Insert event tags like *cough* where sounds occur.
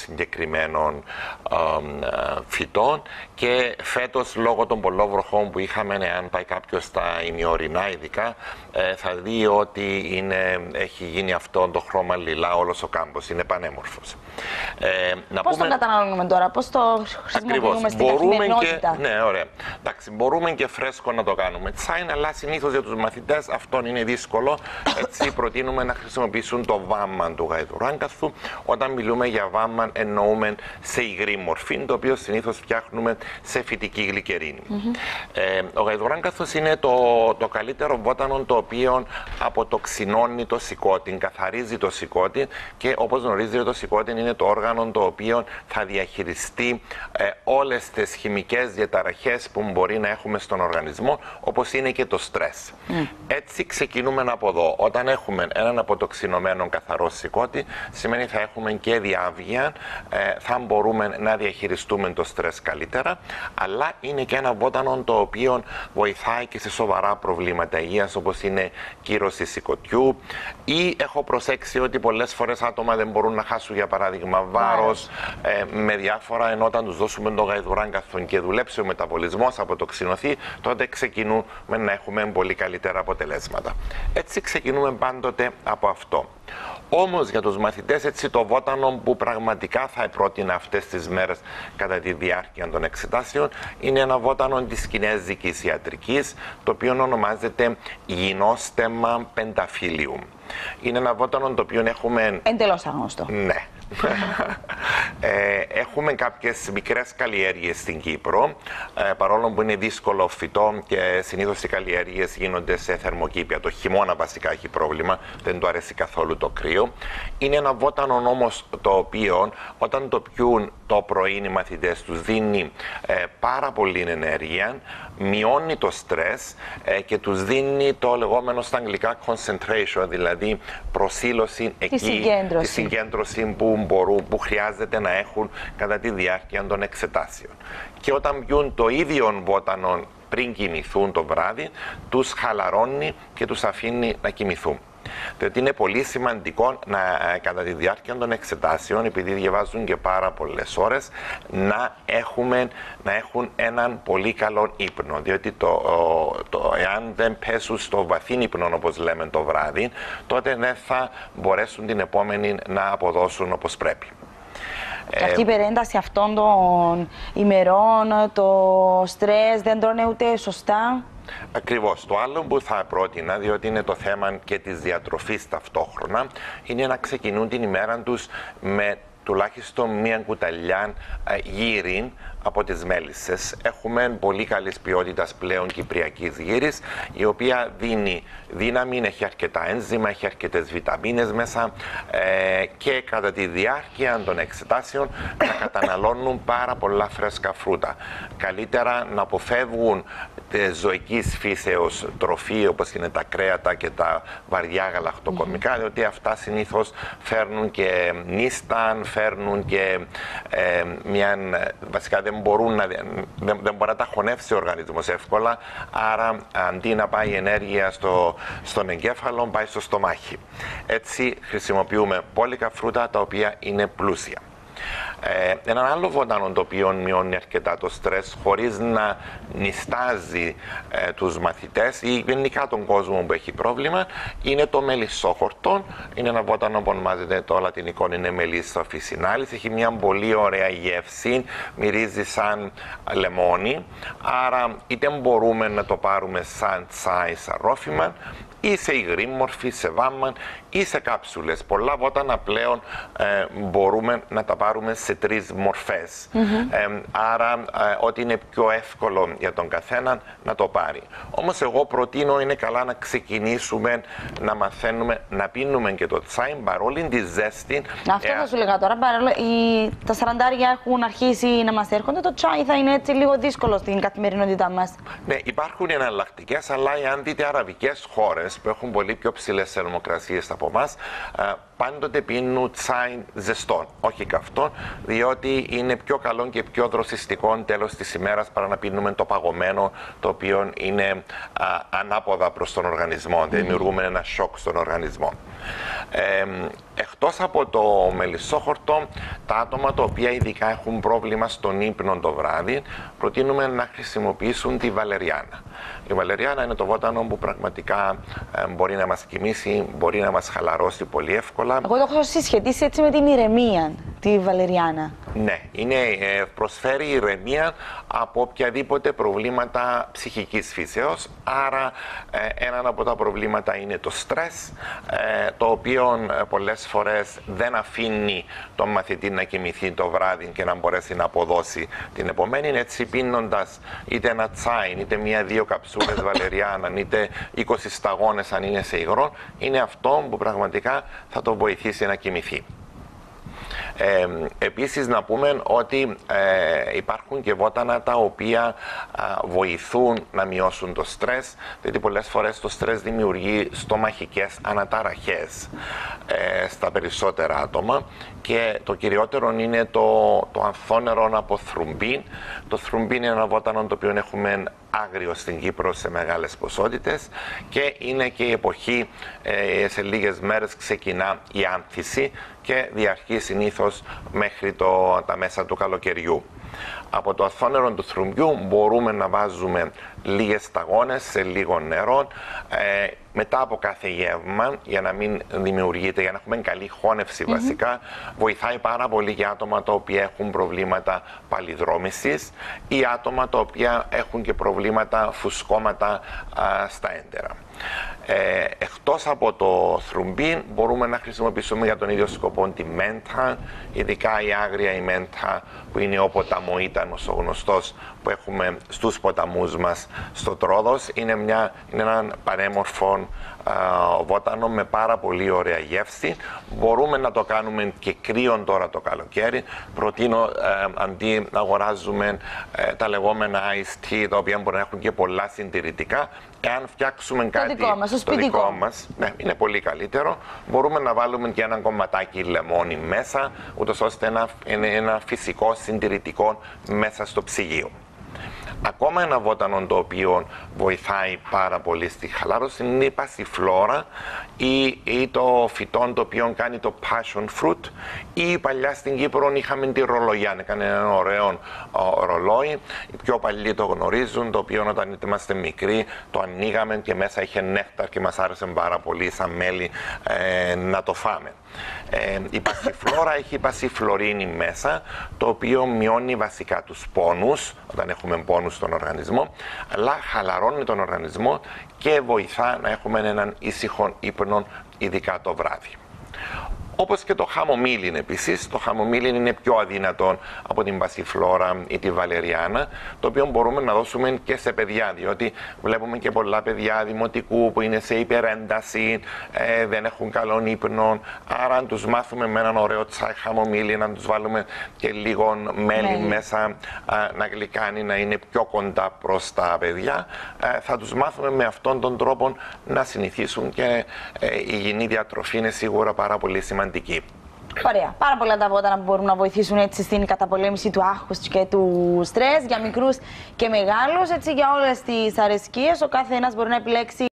συγκεκριμένων φυτών και φέτος λόγω των πολλών βροχών που είχαμε, αν πάει κάποιος στα ημιορεινά ειδικά, ε, θα δει ότι είναι, έχει γίνει αυτό το χρώμα λιλά όλος ο κάμπος, είναι πανέμορφος. Ε, να πώς πούμε... το καταναλώνουμε τώρα, πώς το χρησιμοποιούμε στην μπορούμε και, Ναι, ωραία. Εντάξει, μπορούμε και φρέσκο να το κάνουμε τσάιν, αλλά συνήθως για τους μαθητές αυτό είναι δύσκολο. Έτσι προτείνουμε να χρησιμοποιήσουν το βάμμα του γαϊδουράγκαθου. Όταν μιλούμε για βάμμα εννοούμε σε υγρή μορφή, το οποίο συνήθως φτιάχνουμε σε φυτική γλυκερίνη. ε, ο γαϊδουράγκαθος είναι το, το καλύτερο βότανο το οποίο αποτοξινώνει το σηκώτη, καθαρίζει το σηκώτη και όπως γνωρίζετε το σηκώτη είναι το όργανο το οποίο θα διαχειριστεί ε, όλες τις χημικές διαταραχές που μπορεί να έχουμε στον οργανισμό όπως είναι και το στρες. Έτσι ξεκινούμε από εδώ. Όταν έχουμε έναν αποτοξινωμένο καθαρό σηκώτη σημαίνει θα έχουμε και διάβγεια, ε, θα μπορούμε να διαχειριστούμε το στρες καλύτερα αλλά είναι και ένα βότανο το οποίο βοηθάει και σε σοβαρά προβλήματα υγείας όπως είναι κύρωση σηκωτιού ή έχω προσέξει ότι πολλές φορές άτομα δεν μπορούν να χάσουν για παράδειγμα βάρος ε, με διάφορα ενώ όταν τους δώσουμε το γαϊδουράγκαθον και δουλέψει ο μεταβολισμός, αποτοξινωθεί τότε ξεκινούμε να έχουμε πολύ καλύτερα αποτελέσματα. Έτσι ξεκινούμε πάντοτε από αυτό. Όμως για τους μαθητές έτσι το βότανο που πραγματικά θα πρότεινα αυτές τις μέρες κατά τη διάρκεια των εξετάσεων είναι ένα βότανο της κινέζικης ιατρικής το οποίο ονομάζεται γινόστεμα πενταφύλιου. Είναι ένα βότανο το οποίο έχουμε... Εντελώς αγνώστο. Ναι. Ε, έχουμε κάποιες μικρές καλλιέργειες στην Κύπρο, ε, παρόλο που είναι δύσκολο φυτό και συνήθως οι καλλιέργειες γίνονται σε θερμοκήπια. Το χειμώνα βασικά έχει πρόβλημα, δεν του αρέσει καθόλου το κρύο. Είναι ένα βότανο όμως το οποίο όταν το πιούν το πρωί οι μαθητές τους δίνει ε, πάρα πολύ ενέργεια, μειώνει το στρες ε, και τους δίνει το λεγόμενο στα αγγλικά concentration, δηλαδή προσήλωση εκεί, τη συγκέντρωση, τη συγκέντρωση που, μπορούν, που χρειάζεται να έχουν κατά τη διάρκεια των εξετάσεων. Και όταν πιούν το ίδιο βότανο πριν κοιμηθούν το βράδυ, τους χαλαρώνει και τους αφήνει να κοιμηθούν. Διότι είναι πολύ σημαντικό να, ε, κατά τη διάρκεια των εξετάσεων, επειδή διαβάζουν και πάρα πολλές ώρες, να, έχουμε, να έχουν έναν πολύ καλό ύπνο. Διότι το, το, εάν δεν πέσουν στο βαθύ ύπνο, όπως λέμε το βράδυ, τότε δεν θα μπορέσουν την επόμενη να αποδώσουν όπως πρέπει. Και αυτή η υπερένταση αυτών των ημερών, το στρες, δεν τρώνε ούτε σωστά; Ακριβώς. Το άλλο που θα πρότεινα, διότι είναι το θέμα και της διατροφής ταυτόχρονα, είναι να ξεκινούν την ημέρα τους με τουλάχιστον μία κουταλιά ε, γύριν από τις μέλισσες. Έχουμε πολύ καλής ποιότητας πλέον κυπριακής γύρης, η οποία δίνει δύναμη, έχει αρκετά ένζημα, έχει αρκετές βιταμίνες μέσα ε, και κατά τη διάρκεια των εξετάσεων να καταναλώνουν πάρα πολλά φρέσκα φρούτα. Καλύτερα να αποφεύγουν τη ζωική φύσεω τροφή όπως είναι τα κρέατα και τα βαριά γαλακτοκομικά, διότι αυτά συνήθως φέρνουν και νύσταν, φέρνουν και ε, μια. βασικά δεν, μπορούν να, δεν, δεν μπορεί να τα χωνεύσει ο οργανισμός εύκολα. Άρα, αντί να πάει ενέργεια στο, στον εγκέφαλο, πάει στο στομάχι. Έτσι, χρησιμοποιούμε πόλικα φρούτα τα οποία είναι πλούσια. Ε, έναν άλλο βότανο το οποίο μειώνει αρκετά το στρες χωρίς να νιστάζει ε, τους μαθητές ή γενικά τον κόσμο που έχει πρόβλημα είναι το μελισσόχορτο. Είναι ένα βότανο που ονομάζεται το λατινικό είναι μελίσσα φυσινάλης. Έχει μια πολύ ωραία γεύση, μυρίζει σαν λεμόνι. Άρα είτε μπορούμε να το πάρουμε σαν τσάι, σαν ρόφημα ή σε υγρή μορφή, σε βάμμα ή σε κάψουλες. Πολλά βότανα πλέον ε, μπορούμε να τα πάρουμε σε τρεις μορφές. ε, άρα ε, ό,τι είναι πιο εύκολο για τον καθένα να το πάρει. Όμως εγώ προτείνω είναι καλά να ξεκινήσουμε να μαθαίνουμε να πίνουμε και το τσάι παρόλη τη ζέστη. Αυτό θα σου λέγα τώρα. Παρόλο, οι, τα σαραντάρια έχουν αρχίσει να μας έρχονται. Το τσάι θα είναι έτσι λίγο δύσκολο στην καθημερινότητά μας. Ναι, υπάρχουν εναλλακτικές, αλλά αν δείτε αραβικές χώρες που έχουν πολύ πιο ψηλές θερμοκρασίες από εμάς, πάντοτε πίνουν τσάι ζεστό, όχι καυτό, διότι είναι πιο καλό και πιο δροσιστικό τέλος της ημέρας παρά να πίνουμε το παγωμένο, το οποίο είναι ανάποδα προς τον οργανισμό, δημιουργούμε ένα σοκ στον οργανισμό. Ε, εκτός από το μελισσόχορτο, τα άτομα τα οποία ειδικά έχουν πρόβλημα στον ύπνο το βράδυ, προτείνουμε να χρησιμοποιήσουν τη βαλεριάνα. Η βαλεριάνα είναι το βότανο που πραγματικά ε, μπορεί να μας κοιμήσει, μπορεί να μας χαλαρώσει πολύ εύκολα. Εγώ το έχω συσχετίσει έτσι με την ηρεμία, τη βαλεριάνα. Ναι, είναι, ε, προσφέρει ηρεμία από οποιαδήποτε προβλήματα ψυχικής φύσεως. Άρα, ε, ένα από τα προβλήματα είναι το στρες, το οποίο πολλές φορές δεν αφήνει τον μαθητή να κοιμηθεί το βράδυ και να μπορέσει να αποδώσει την επομένη. Έτσι, πίνοντας είτε ένα τσάι, είτε μία-δύο καψούλε *coughs* βαλεριάνα, είτε 20 σταγόνες αν είναι σε υγρό, είναι αυτό που πραγματικά θα το βοηθήσει να κοιμηθεί. Ε, επίσης να πούμε ότι ε, υπάρχουν και βότανα τα οποία βοηθούν να μειώσουν το στρες γιατί πολλές φορές το στρες δημιουργεί στομαχικές αναταραχές ε, στα περισσότερα άτομα και το κυριότερο είναι το, το ανθόνερο από θρουμπίν. Το θρουμπίν είναι ένα βότανο το οποίο έχουμε άγριο στην Κύπρο σε μεγάλες ποσότητες και είναι και η εποχή ε, σε λίγες μέρες ξεκινά η άνθηση και διαρκεί συνήθως μέχρι το, τα μέσα του καλοκαιριού. Από το αθόνερο του θρουμπιού μπορούμε να βάζουμε λίγες σταγόνες σε λίγο νερό ε, μετά από κάθε γεύμα για να μην δημιουργείται, για να έχουμε καλή χώνευση βασικά βοηθάει πάρα πολύ για άτομα τα οποία έχουν προβλήματα παλιδρόμησης ή άτομα τα οποία έχουν και προβλήματα φουσκώματα στα έντερα. Ε, εκτός από το θρουμπίν μπορούμε να χρησιμοποιήσουμε για τον ίδιο σκοπό τη μέντα, ειδικά η άγρια η μέντα που είναι ο ποταμοήτανος ο γνωστός που έχουμε στους ποταμούς μας στο Τρόδος. Είναι, μια, είναι έναν πανέμορφο βότανο με πάρα πολύ ωραία γεύση. Μπορούμε να το κάνουμε και κρύο τώρα το καλοκαίρι. Προτείνω ε, αντί να αγοράζουμε ε, τα λεγόμενα iced tea, τα οποία μπορεί να έχουν και πολλά συντηρητικά, εάν φτιάξουμε κάτι το δικό μας, το δικό μας, ναι, είναι πολύ καλύτερο, μπορούμε να βάλουμε και ένα κομματάκι λεμόνι μέσα, ούτως ώστε ένα, ένα φυσικό συντηρητικό μέσα στο ψυγείο. Ακόμα ένα βότανο το οποίο βοηθάει πάρα πολύ στη χαλάρωση είναι η πασιφλόρα ή, ή το φυτό το οποίο κάνει το passion fruit ή παλιά στην Κύπρο είχαμε τη ρολογιά, έκανε ένα ωραίο ο, ρολόι. Οι πιο παλιοί το γνωρίζουν, το οποίο όταν είμαστε μικροί το ανοίγαμε και μέσα είχε νέκταρ και μας άρεσε πάρα πολύ σαν μέλι ε, να το φάμε. Ε, η πασιφλόρα έχει πασιφλωρίνη μέσα, το οποίο μειώνει βασικά τους πόνους, όταν έχουμε πόνους στον οργανισμό, αλλά χαλαρώνει τον οργανισμό και βοηθά να έχουμε έναν ήσυχο ύπνο, ειδικά το βράδυ. Όπως και το χαμομήλιν επίσης. Το χαμομήλιν είναι πιο αδύνατο από την πασιφλόρα ή τη βαλεριάνα, το οποίο μπορούμε να δώσουμε και σε παιδιά, διότι βλέπουμε και πολλά παιδιά δημοτικού που είναι σε υπερένταση, ε, δεν έχουν καλό ύπνο. Άρα, αν τους μάθουμε με έναν ωραίο τσάι χαμομήλιν, να τους βάλουμε και λίγο μέλι μέσα να γλυκάνει, να είναι πιο κοντά προς τα παιδιά, ε, θα τους μάθουμε με αυτόν τον τρόπο να συνηθίσουν και ε, η υγιεινή διατροφή είναι σίγουρα πάρα πολύ σημαντική σημαντική. Ωραία. Πάρα πολλά τα βότανα που μπορούν να βοηθήσουν έτσι στην καταπολέμηση του άγχους και του στρες για μικρούς και μεγάλους. Έτσι για όλες τις αρεσκίες, ο κάθε ένα μπορεί να επιλέξει